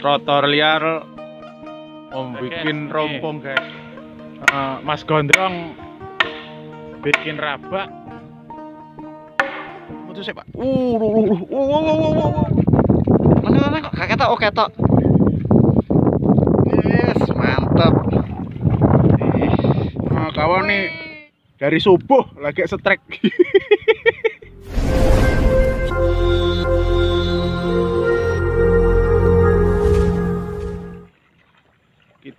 Rotor liar. Om bikin okay. rompong guys. Uh, mas gondrong bikin rabak. Itu siapa ya, uh, uh, uh uh uh uh uh uh uh mana mana kok kakek tak, oke oh, tak. yes mantap. Nah, kawan nih. Dari subuh lagi setrek.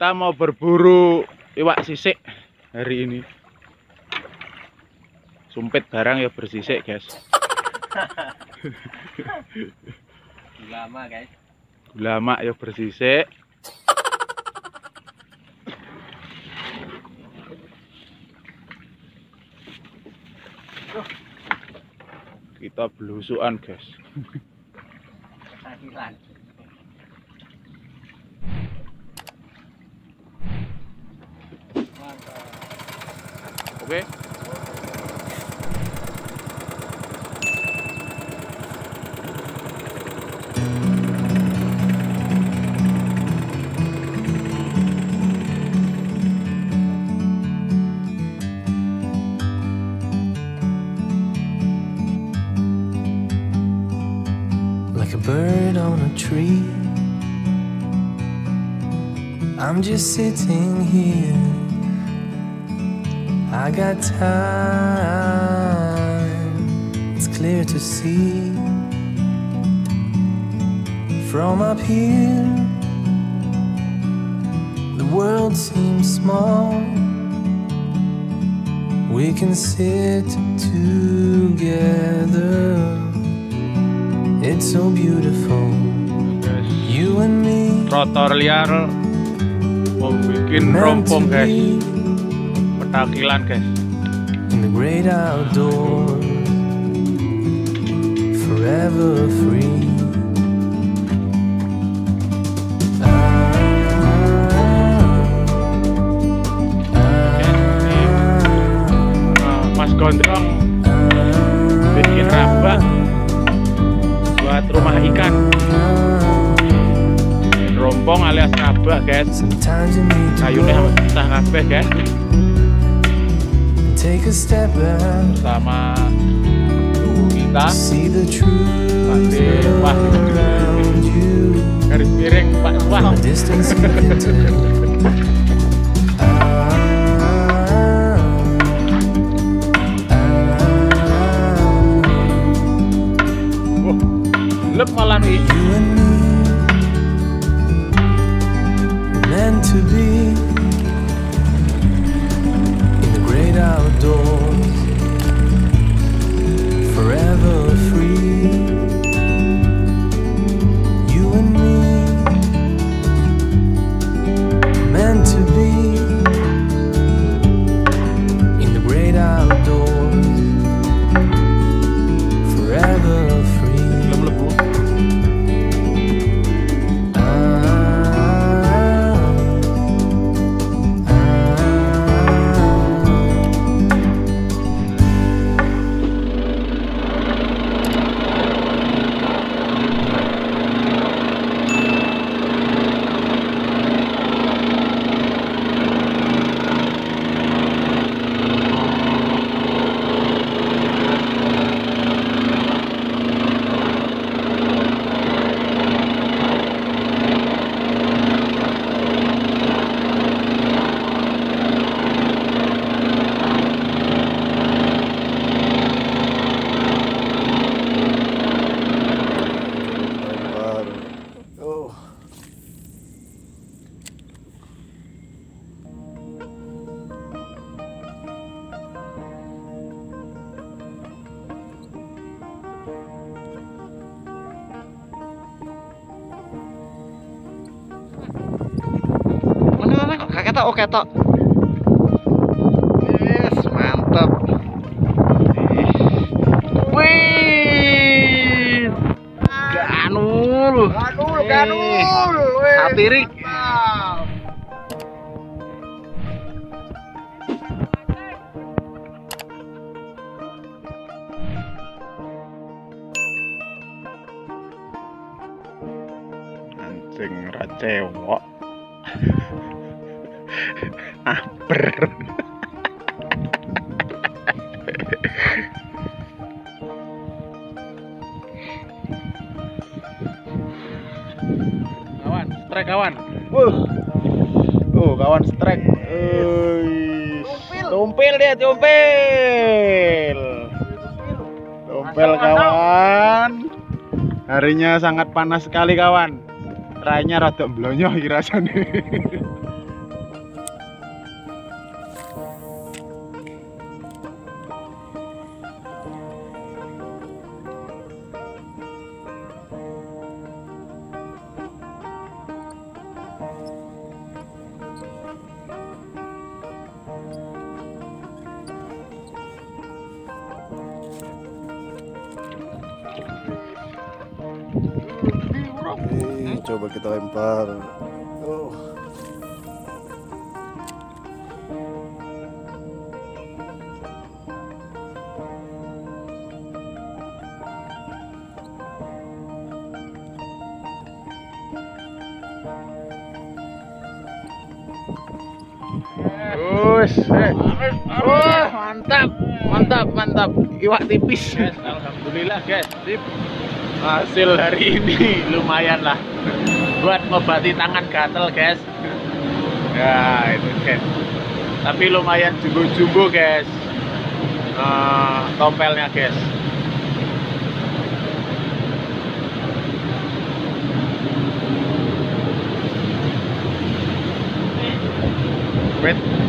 kita mau berburu iwak sisik hari ini. Sumpit barang ya bersisik guys. Lama guys. Lama ya bersisik. Kita belusuan guys oke like a bird on a tree. I'm just sitting here. I got time, it's clear to see. From up here, the world seems small. We can sit together. It's so beautiful, you and me. trotor liar mau bikin rompong guys takilan guys. In the great outdoor forever free. Eh, eh, eh. Mas Gondrong bikin raba buat rumah ikan. Rompong alias raba guys. Kayunya sama kita kabeh guys bersama guru kita. Pakde wah. garis piring Pak. Wah. Lep malam ini. ketok oke tok. Yes mantap. Wih. Ganul. Ganul ganul. Satirik anjing ra cewek aber kawan strike kawan. Wuh. oh kawan strike. Uish. tumpil dia tumpil. Tumpil kawan. Harinya sangat panas sekali kawan. Rainya rada blonyo iki rasane Nih, coba kita lempar. Oh. Us, eh. Wah, mantap, mantap, mantap. Iwak tipis. Alhamdulillah guys. Sip. Hasil hari ini lumayan lah buat ngobati tangan gatel, guys. Ya, itu guys. Tapi lumayan jumbo-jumbo, guys. Eh, tompelnya, guys. Wait.